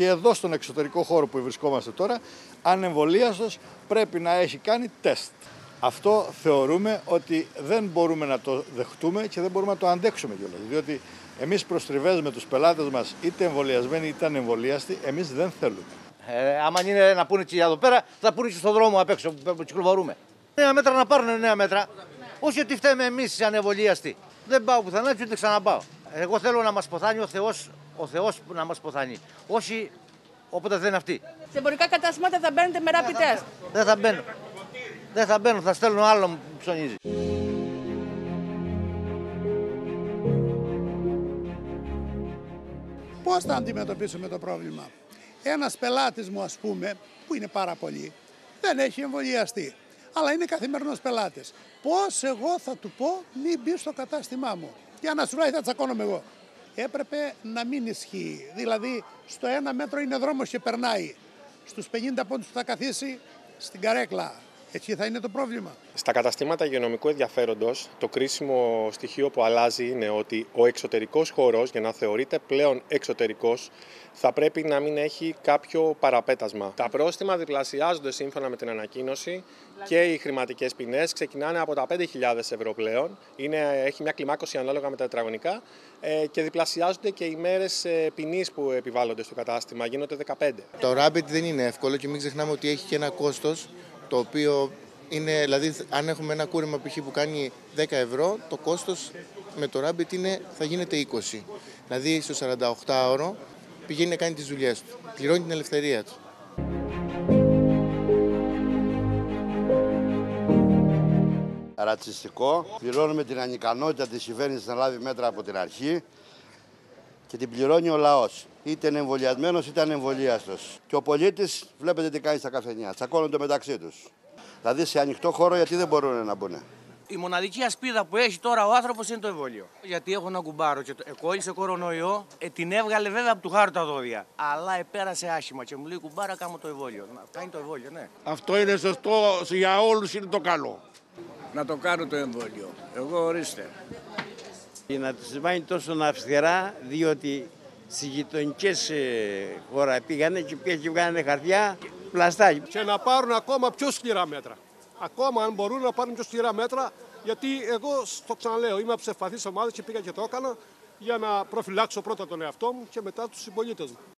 και εδώ στον εξωτερικό χώρο που βρισκόμαστε τώρα, ανεμβολίαστος πρέπει να έχει κάνει τεστ. Αυτό θεωρούμε ότι δεν μπορούμε να το δεχτούμε και δεν μπορούμε να το αντέξουμε κιόλας. Διότι εμείς προστριβέ με τους πελάτες μας, είτε εμβολιασμένοι είτε ανεμβολίαστοι, εμείς δεν θέλουμε. Ε, άμα είναι να πούνε και εδώ πέρα, θα πούνε και στον δρόμο απ' έξω που κυκλοφορούμε. Νέα μέτρα να πάρουν νέα μέτρα. Όχι ότι φταίμε εμείς οι ανεμβολίαστοι. Δεν πάω πουθενά και ούτε ξαναπάω. Εγώ θέλω να μας ποθάνει ο Θεός ο Θεός να μας ποθάνει. Όχι όποτε δεν είναι αυτοί. Σε εμπορικά καταστήματα θα μπαίνετε με rapid test. Δεν θα μπαίνω. Δεν θα μπαίνω, θα στέλνω άλλο που ψωνίζει. Πώς θα αντιμετωπίσουμε το πρόβλημα; Ένας πελάτης μου ας πούμε, που είναι πάρα πολύ, δεν έχει εμβολιαστεί. Αλλά είναι καθημερινός πελάτης. Πώς εγώ θα του πω μην μπει στο κατάστημά μου. Για να σου λέει θα τσακώνομαι εγώ. Έπρεπε να μην ισχύει. Δηλαδή στο ένα μέτρο είναι δρόμος και περνάει. Στους 50 πόντους θα καθίσει στην καρέκλα. Έτσι θα είναι το πρόβλημα. Στα καταστήματα υγειονομικού ενδιαφέροντος, το κρίσιμο στοιχείο που αλλάζει είναι ότι ο εξωτερικός χώρος, για να θεωρείται πλέον εξωτερικός, θα πρέπει να μην έχει κάποιο παραπέτασμα. Τα πρόστιμα διπλασιάζονται σύμφωνα με την ανακοίνωση και οι χρηματικές ποινές ξεκινάνε από τα 5.000 ευρώ πλέον. Είναι, έχει μια κλιμάκωση ανάλογα με τα τετραγωνικά ε, και διπλασιάζονται και οι μέρες ποινής που επιβάλλονται στο κατάστημα. Γίνονται 15. Το Rabbit δεν είναι εύκολο και μην ξεχνάμε ότι έχει και ένα κόστος το οποίο είναι, δηλαδή αν έχουμε ένα κούρεμα π.χ. που κάνει 10 ευρώ, το κόστος με το Rabbit είναι, θα γίνεται 20. Δηλαδή στο 48 ώρο πηγαίνει να κάνει τις δουλειές του, πληρώνει την ελευθερία του. Ρατσιστικό, πληρώνουμε την ανικανότητα της κυβέρνησης να λάβει μέτρα από την αρχή και την πληρώνει ο λαός. Είτε είναι εμβολιασμένος είτε ανεμβολίαστο. Και ο πολίτης, βλέπετε τι κάνει στα καφενεία. Τσακώνονται μεταξύ τους. Δηλαδή σε ανοιχτό χώρο γιατί δεν μπορούν να μπουν. Η μοναδική ασπίδα που έχει τώρα ο άνθρωπος είναι το εμβόλιο. Γιατί έχω ένα κουμπάρο και εκόλλησε κορονοϊό, ε, την έβγαλε βέβαια από του χάρου τα δόντια. Αλλά επέρασε άσχημα και μου λέει κουμπάρα κάνω το εμβόλιο. Να κάνει το εμβόλιο, ναι. Αυτό είναι σωστό για όλους, είναι το καλό. Να το κάνω το εμβόλιο. Εγώ ορίστε. Να τους βάλει τόσο αυστηρά, διότι στις γειτονικές χώρα πήγανε και πήγαν και βγάλανε χαρτιά πλαστά. Και να πάρουν ακόμα πιο σκληρά μέτρα. Ακόμα αν μπορούν να πάρουν πιο σκληρά μέτρα, γιατί εγώ το ξαναλέω, είμαι από ομάδα και πήγα και το έκανα για να προφυλάξω πρώτα τον εαυτό μου και μετά τους συμπολίτες μου.